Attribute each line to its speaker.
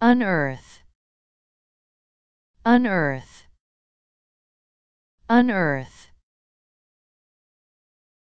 Speaker 1: unearth. Unearth. Unearth.